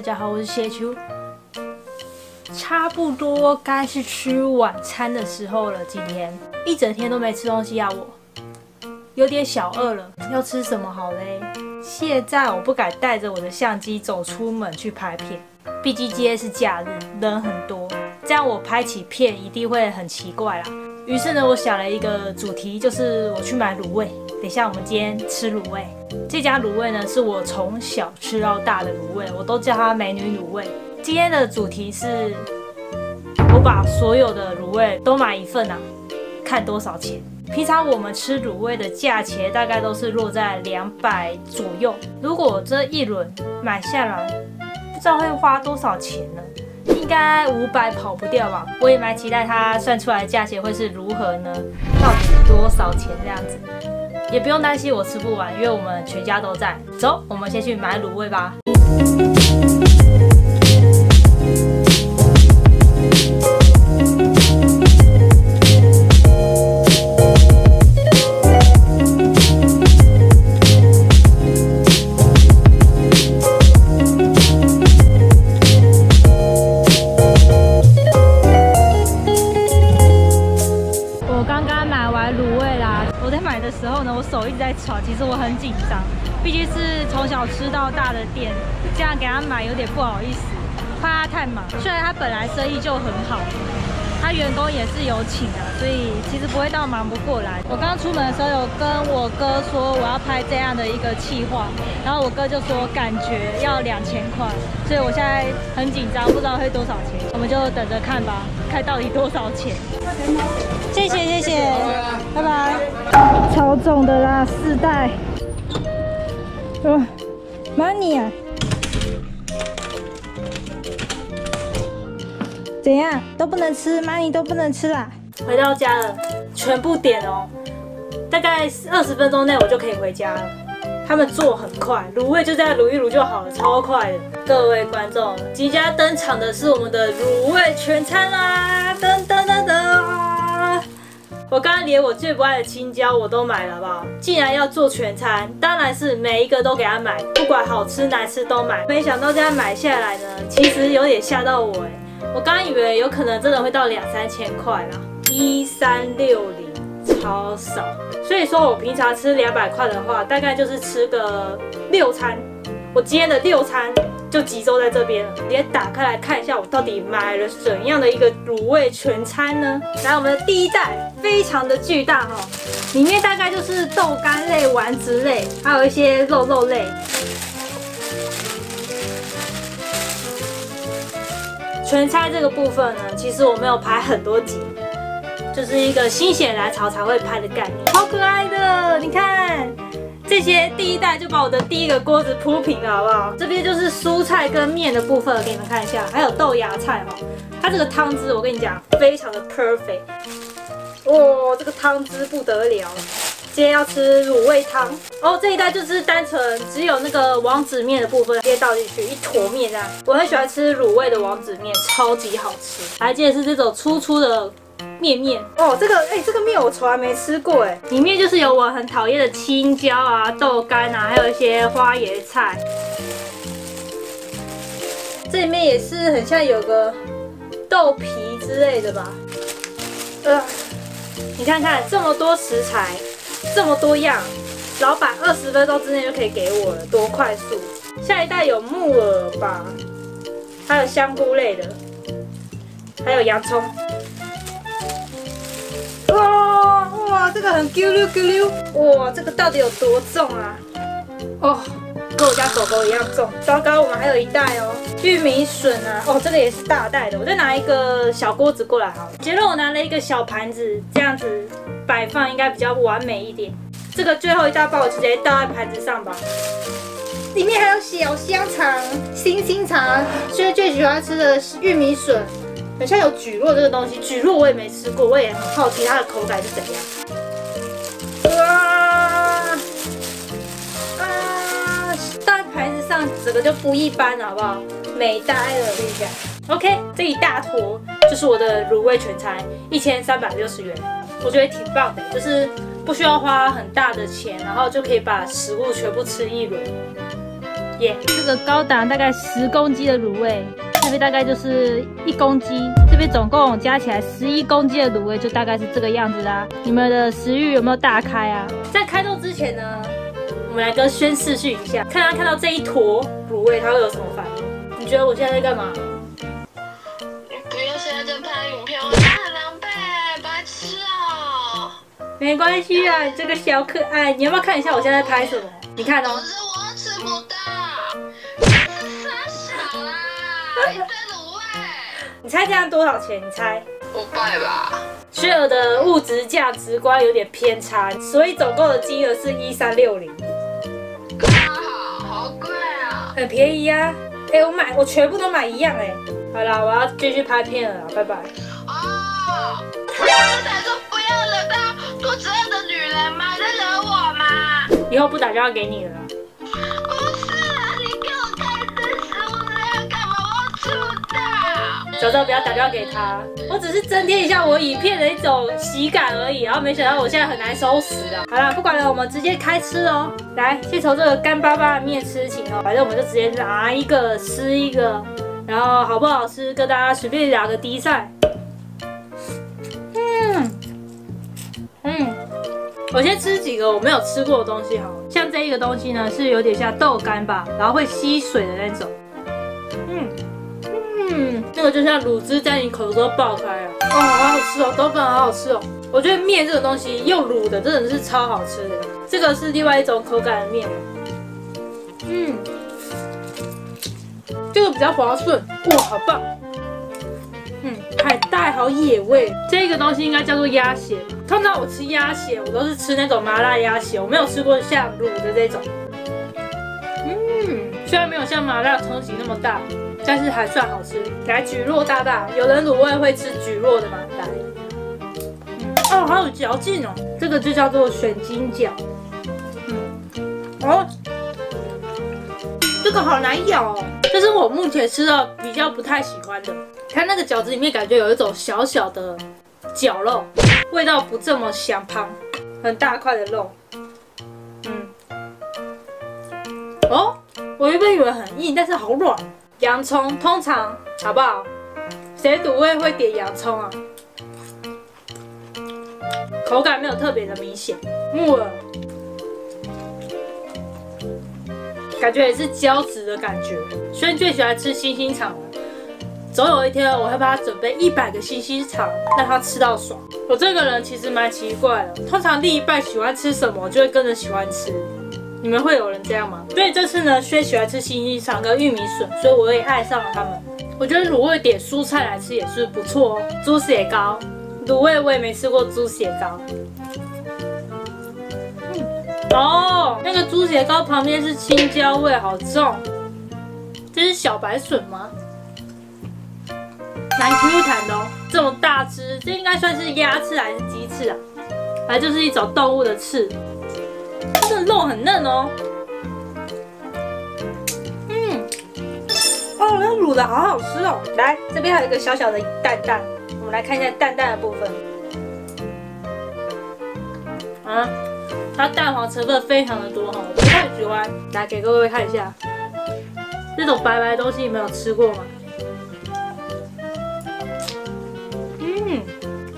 大家好，我是谢秋。差不多该是吃晚餐的时候了，今天一整天都没吃东西啊，我有点小饿了，要吃什么好嘞？现在我不敢带着我的相机走出门去拍片，毕竟今天是假日，人很多，这样我拍起片一定会很奇怪啦。于是呢，我想了一个主题，就是我去买卤味。等一下，我们今天吃卤味。这家卤味呢，是我从小吃到大的卤味，我都叫它美女卤味。今天的主题是，我把所有的卤味都买一份啊，看多少钱。平常我们吃卤味的价钱大概都是落在两百左右。如果这一轮买下来，不知道会花多少钱呢？应该五百跑不掉吧？我也蛮期待它算出来的价钱会是如何呢？到底多少钱这样子？也不用担心我吃不完，因为我们全家都在。走，我们先去买卤味吧。其实我很紧张，毕竟是从小吃到大的店，这样给他买有点不好意思，怕他太忙。虽然他本来生意就很好，他员工也是有请啊，所以其实不会到忙不过来。我刚出门的时候有跟我哥说我要拍这样的一个企划，然后我哥就说感觉要两千块，所以我现在很紧张，不知道会多少钱，我们就等着看吧，看到底多少钱。谢谢谢谢，拜拜。超重的啦，四袋。哦，money 啊？怎样都不能吃，money 都不能吃啦。回到家了，全部点哦，大概二十分钟内我就可以回家了。他们做很快，卤味就这样卤一卤就好了，超快的。各位观众，即将登场的是我们的卤味全餐啦！噔噔噔噔。我刚刚连我最不爱的青椒我都买了，好不好？既然要做全餐，当然是每一个都给他买，不管好吃难吃都买。没想到这样买下来呢，其实有点吓到我哎！我刚以为有可能真的会到两三千块啦，一三六零，超少。所以说我平常吃两百块的话，大概就是吃个六餐。我今天的六餐就集中在这边了，直接打开来看一下，我到底买了怎样的一个卤味全餐呢？来，我们的第一袋非常的巨大哈，里面大概就是豆干类、丸子类，还有一些肉肉类。全餐这个部分呢，其实我没有排很多集，就是一个心血来潮才会拍的概念，好可爱的，你看。这些第一袋就把我的第一个锅子铺平了，好不好？这边就是蔬菜跟面的部分，给你们看一下，还有豆芽菜哈。它这个汤汁，我跟你讲，非常的 perfect。哇，这个汤汁不得了！今天要吃卤味汤哦。这一袋就是单纯只有那个王子面的部分，直接倒进去一坨面这样。我很喜欢吃卤味的王子面，超级好吃。还记得是这种粗粗的。面面哦，这个哎，这个面我从来没吃过哎，里面就是有我很讨厌的青椒啊、豆干啊，还有一些花椰菜。这里面也是很像有个豆皮之类的吧？呃，你看看这么多食材，这么多样，老板二十分钟之内就可以给我了，多快速！下一袋有木耳吧，还有香菇类的，还有洋葱。这个很 Q 溜 Q 溜，哇，这个到底有多重啊？哦，跟我家狗狗一样重。糟糕，我们还有一袋哦，玉米笋啊，哦，这个也是大袋的。我再拿一个小锅子过来好了。结论我拿了一个小盘子，这样子摆放应该比较完美一点。这个最后一大包我直接倒在盘子上吧。里面还有小香肠、星星肠，所以最喜欢吃的玉米笋。好像有蒟蒻这个东西，蒟蒻我也没吃过，我也很好奇它的口感是怎样。盘子上整个就不一般了，好不好？美呆了，我跟你讲。OK，这一大坨就是我的卤味全餐，一千三百六十元，我觉得挺棒的，就是不需要花很大的钱，然后就可以把食物全部吃一轮。耶，这个高达大概十公斤的卤味，这边大概就是一公斤，这边总共加起来十一公斤的卤味，就大概是这个样子啦。你们的食欲有没有大开啊？在开动之前呢，我们来跟宣试训一下，看他看到这一坨卤味，他会有什么反应？你觉得我现在在干嘛？你不要现在在拍影片，我现在很狼狈，白痴哦、没关系啊，你这个小可爱，你要不要看一下我现在在拍什么？你看哦，你猜这样多少钱？你猜？五百吧。雪儿的物质价值观有点偏差，所以总共的金额是一三六零，啊好，好贵啊！很便宜啊。哎、我买我全部都买一样哎、好啦，我要继续拍片了啦，拜拜。哦，我才说不要惹到肚子饿的女人嘛，在惹我嘛？以后不打电话给你了小时候不要打电话给他，我只是增添一下我影片的一种喜感而已。然后没想到我现在很难收拾啊。好啦，不管了，我们直接开吃哦。来，先从这个干巴巴的面吃起哦。反正我们就直接拿一个吃一个，然后好不好吃跟大家随便打个低赛。嗯嗯，我先吃几个我没有吃过的东西好，像这一个东西呢是有点像豆干吧，然后会吸水的那种。嗯。嗯，那个就像乳汁在你口中爆开啊！哦，好好吃哦，豆粉好好吃哦。我觉得面这个东西用卤的真的是超好吃的。这个是另外一种口感的面，嗯，这个比较滑顺，哇，好棒。嗯，海带好野味。这个东西应该叫做鸭血。通常我吃鸭血，我都是吃那种麻辣鸭血，我没有吃过像卤的这种。嗯，虽然没有像麻辣冲击那么大。但是还算好吃。来，蒟蒻大大，有人卤味会吃蒟蒻的吗？来，哦，好有嚼劲哦，这个就叫做选金饺。嗯，哦，这个好难咬哦，这是我目前吃到比较不太喜欢的。它那个饺子里面感觉有一种小小的绞肉，味道不这么香胖，很大块的肉。嗯，哦，我原本以为很硬，但是好软。洋葱通常好不好？谁赌味会点洋葱啊？口感没有特别的明显。木耳，感觉也是胶质的感觉。轩最喜欢吃星星肠了，总有一天我会帮他准备一百个星星肠，让他吃到爽。我这个人其实蛮奇怪的，通常另一半喜欢吃什么，就会跟着喜欢吃。你们会有人这样吗？所以这次呢，薛喜欢吃星星肠跟玉米笋，所以我也爱上了他们。我觉得卤味点蔬菜来吃也是不错哦。猪血糕，卤味我也没吃过猪血糕。嗯，哦，那个猪血糕旁边是青椒味，好重。这是小白笋吗？蛮 Q 弹的哦，这种大只，这应该算是鸭翅还是鸡翅啊？反正就是一种动物的翅。这个肉很嫩哦，嗯，哦，那卤的好好吃哦。来，这边还有一个小小的蛋蛋，我们来看一下蛋蛋的部分。啊，它蛋黄成分非常的多哈，我不太喜欢。来给各位看一下，这种白白的东西你们有吃过吗？嗯，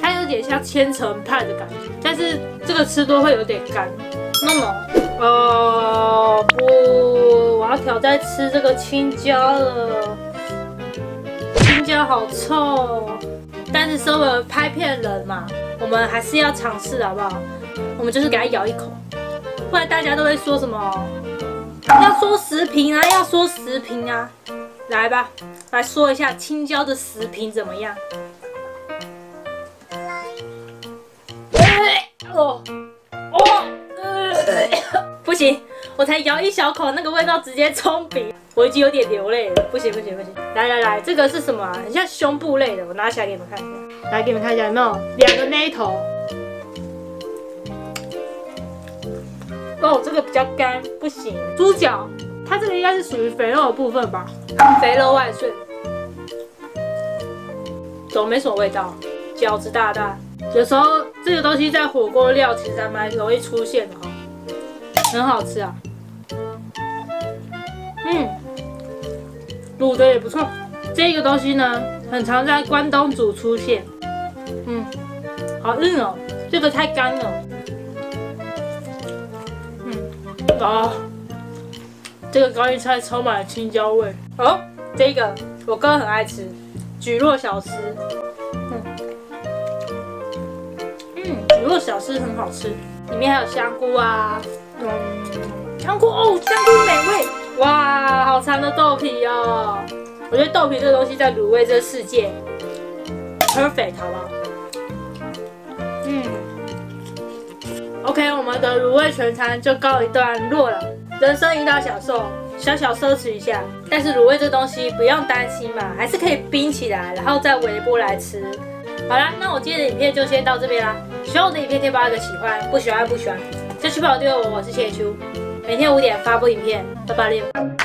它有点像千层派的感觉，但是这个吃多会有点干。No no，哦不，我要挑战吃这个青椒了。青椒好臭，但是身为拍片人嘛，我们还是要尝试好不好？我们就是给它咬一口，不然大家都会说什么？要说食评啊，要说食评啊，来吧，来说一下青椒的食评怎么样？哦。行，我才咬一小口，那个味道直接冲鼻，我已经有点流泪了。不行不行不行，来来来，这个是什么啊？很像胸部类的，我拿起来给你们看一下。来给你们看一下，有没有两个那一头？哦，这个比较干，不行。猪脚，它这个应该是属于肥肉的部分吧？肥肉万岁。怎么没什么味道？饺子大大，有时候这个东西在火锅料其实还蛮容易出现的哈。很好吃啊，嗯，卤的也不错。这个东西呢，很常在关东煮出现。嗯，好硬哦，这个太干了。嗯，啊，这个高丽菜充满了青椒味。哦，这个我哥很爱吃，蒟蒻小吃。嗯，嗯，蒟蒻小吃很好吃，里面还有香菇啊。香菇哦，香菇美味。哇，好长的豆皮哦。我觉得豆皮这个东西在卤味这个世界 perfect，好不好？嗯，OK，我们的卤味全餐就告一段落了。人生一大享受，小小奢侈一下。但是卤味这东西不用担心嘛，还是可以冰起来，然后再微波来吃。好啦，那我今天的影片就先到这边啦。喜欢我的影片，可以把一个喜欢，不喜欢不喜欢。下期不好丢我，我是谢秋，每天五点发布影片，拜拜六。